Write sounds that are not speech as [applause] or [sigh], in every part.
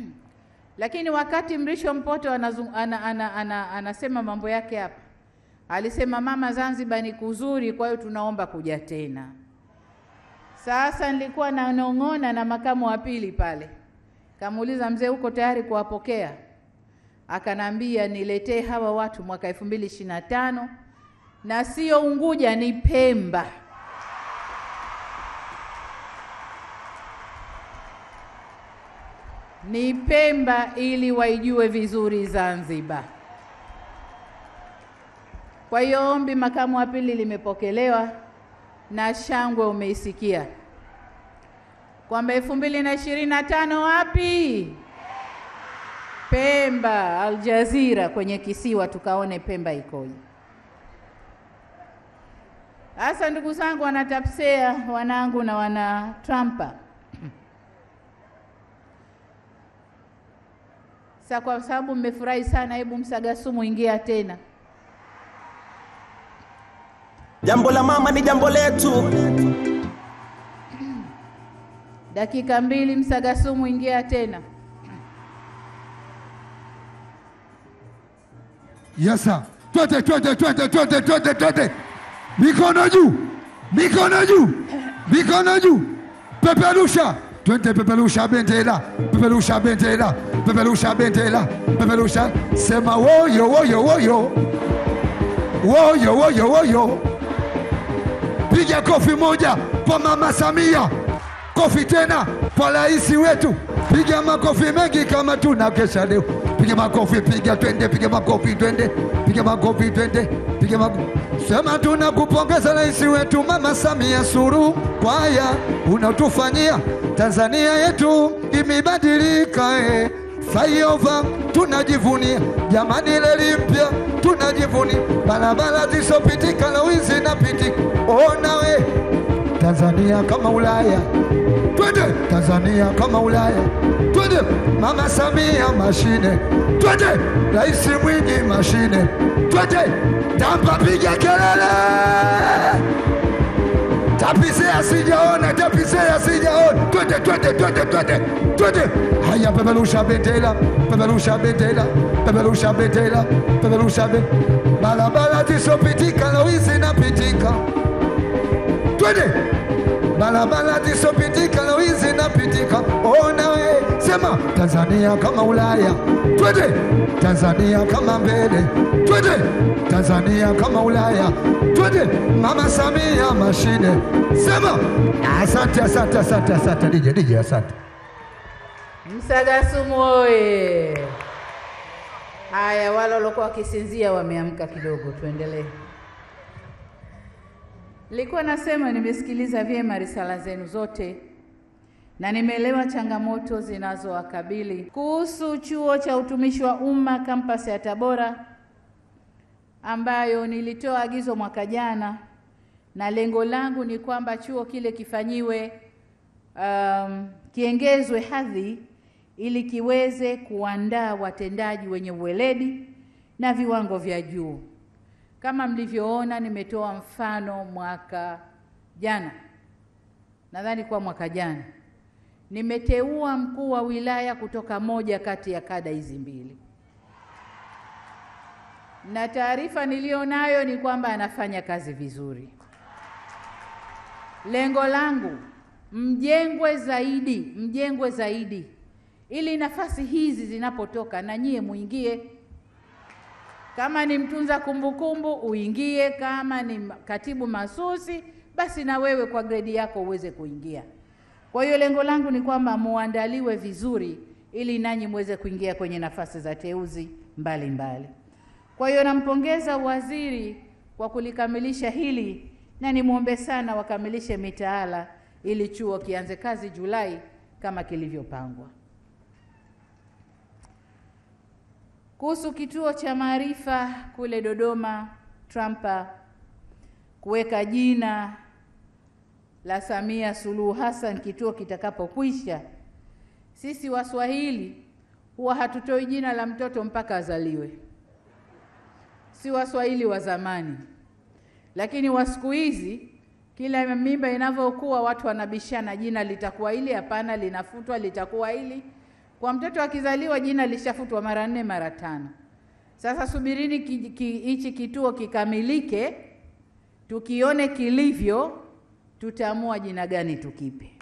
[clears throat] Lakini wakati Mrisho Mpoto anasema ana, ana, ana, anasema mambo yake hapa, alisema mama, Zanzibar ni kuzuri, kwa hiyo tunaomba kuja tena. Sasa nilikuwa nanong'ona na makamu wa pili pale, kamuuliza mzee, uko tayari kuwapokea? Akanambia niletee hawa watu mwaka elfu mbili ishirini na tano na sio Unguja, ni Pemba. Ni Pemba ili waijue vizuri Zanzibar. Kwa hiyo ombi makamu wa pili limepokelewa na shangwe umeisikia kwamba elfu mbili na ishirini na tano wapi? Pemba, Aljazira kwenye kisiwa, tukaone Pemba ikoje. Sasa ndugu zangu, wanatapsea wanangu na wana Trumpa, sa kwa sababu mmefurahi sana, hebu Msagasumu ingia tena. Jambo la mama ni jambo letu. Dakika mbili, Msagasumu ingia tena. Yes sir. Twende twende twende twende twende twende. Mikono juu. Mikono juu. Mikono juu. Peperusha. Twende peperusha bendera. Peperusha bendera. Peperusha bendera. Peperusha. Sema woyo woyo woyo. Woyo woyo woyo. Piga kofi moja kwa Mama Samia. Kofi tena kwa rais wetu. Piga makofi mengi kama tunakesha leo. Piga makofi, piga twende, piga makofi twende, piga makofi twende, piga makofi. Sema tunakupongeza rais wetu Mama Samia suru kwa unatufanyia. Tanzania yetu imebadilika eh. Flyover tunajivunia, jamani, reli mpya tunajivunia, barabara zisopitika na wizi napitika. Ona we Tanzania kama Ulaya, twende Tanzania kama Ulaya, twende Mama Samia mashine, twende Rais Mwinyi mashine, twende Tampa, piga kelele, tapisea sijaona, tapisea sijaona, twende twende twende twende twende. Haya, peperusha bendera, peperusha bendera, peperusha bendera, peperusha bendera, barabara zisopitika na wizi napitika twende barabara zisopitika na wizi napitika. Ona oh, we, eh, sema Tanzania kama Ulaya, twende Tanzania kama mbele, twende Tanzania kama Ulaya, twende Mama Samia mashine, sema asante, ah, asante, asante, asante DJ, DJ, asante. Msagasumu oye! Haya, wale waliokuwa wakisinzia wameamka kidogo, tuendelee. Nilikuwa nasema nimesikiliza vyema risala zenu zote na nimeelewa changamoto zinazowakabili kuhusu chuo cha utumishi wa umma kampasi ya Tabora, ambayo nilitoa agizo mwaka jana, na lengo langu ni kwamba chuo kile kifanyiwe um, kiengezwe hadhi ili kiweze kuandaa watendaji wenye uweledi na viwango vya juu. Kama mlivyoona, nimetoa mfano mwaka jana, nadhani kwa mwaka jana nimeteua mkuu wa wilaya kutoka moja kati ya kada hizi mbili, na taarifa niliyo nayo ni kwamba anafanya kazi vizuri. Lengo langu mjengwe zaidi, mjengwe zaidi, ili nafasi hizi zinapotoka na nyie muingie kama ni mtunza kumbukumbu uingie, kama ni katibu masusi basi na wewe kwa gredi yako uweze kuingia. Kwa hiyo lengo langu ni kwamba muandaliwe vizuri, ili nanyi muweze kuingia kwenye nafasi za teuzi mbalimbali mbali. Kwa hiyo nampongeza waziri kwa kulikamilisha hili na nimwombe sana wakamilishe mitaala ili chuo kianze kazi Julai kama kilivyopangwa. Kuhusu kituo cha maarifa kule Dodoma Trumpa, kuweka jina la Samia Suluhu Hassan kituo kitakapokwisha, sisi Waswahili huwa hatutoi jina la mtoto mpaka azaliwe, si Waswahili wa zamani. Lakini wa siku hizi, kila mimba inavyokuwa, watu wanabishana, jina litakuwa hili, hapana, linafutwa, litakuwa hili. Kwa mtoto akizaliwa jina lishafutwa mara nne mara tano. Sasa subirini hichi ki, ki, kituo kikamilike, tukione kilivyo, tutaamua jina gani tukipe.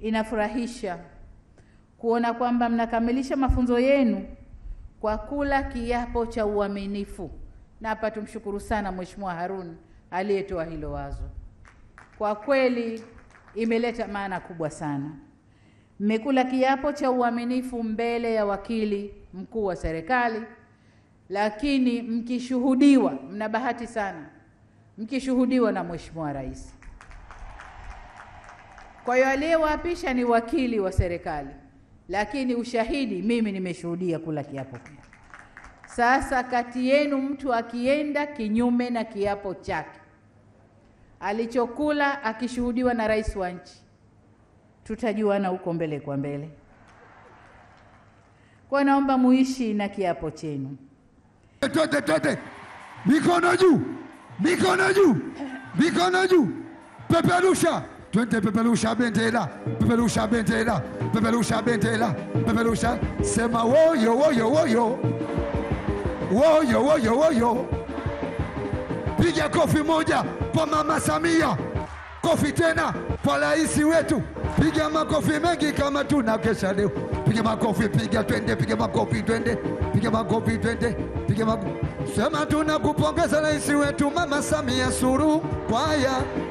Inafurahisha kuona kwamba mnakamilisha mafunzo yenu kwa kula kiapo cha uaminifu, na hapa tumshukuru sana Mheshimiwa Harun aliyetoa hilo wazo. Kwa kweli imeleta maana kubwa sana. Mmekula kiapo cha uaminifu mbele ya wakili mkuu wa serikali, lakini mkishuhudiwa, mna bahati sana, mkishuhudiwa na Mheshimiwa Rais. Kwa hiyo aliyewaapisha ni wakili wa serikali, lakini ushahidi mimi nimeshuhudia kula kiapo pia. Sasa kati yenu mtu akienda kinyume na kiapo chake alichokula akishuhudiwa na rais wa nchi, tutajuana huko mbele kwa mbele. Kwa naomba muishi na kiapo chenu. Twende, twende, mikono juu, mikono juu, mikono juu, peperusha, twende, peperusha bendera, peperusha bendera, peperusha bendera, peperusha, sema woyo, woyo, woyo, woyo, woyo, woyo. Piga kofi moja kwa Mama Samia, kofi tena kwa rais wetu. Piga makofi mengi kama tuna kesha leo. Piga makofi, piga twende, piga makofi twende, piga makofi twende, piga makofi. Sema tunakupongeza rais wetu Mama Samia Suluhu kwa haya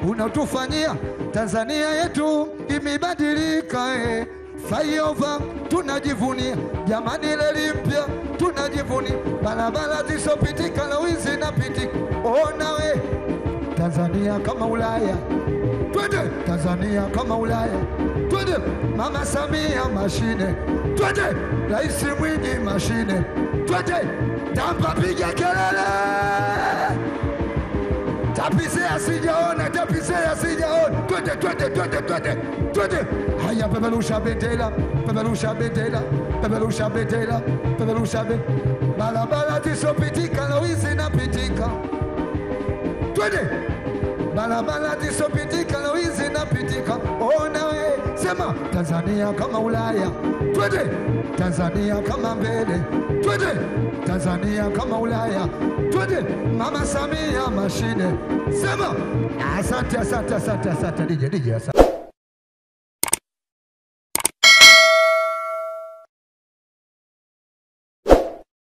unatufanyia. Tanzania yetu imebadilika eh. Flyover tunajivunia, jamani, reli mpya tunajivunia, barabara zisopitika na wizi napitika. Ona we Tanzania kama Ulaya, twende Tanzania kama Ulaya, twende Mama Samia mashine, twende Rais Mwinyi mashine, twende Tamba, piga kelele Tapise asijaona, tapise asijaona. Twende, twende, twende, twende, twende. Haya, peperusha bendera, peperusha bendera, peperusha bendera, peperusha bendera. Barabara zisopitika na wizi napitika. Twende. Barabara zisopitika napitika. Ona we, eh. sema Tanzania kama Ulaya. Twende. Tanzania kama mbele. Twende. Tanzania kama Ulaya. Twende. Mama Samia mashine. Sema asante, asante, asante, asante DJ, DJ, asante.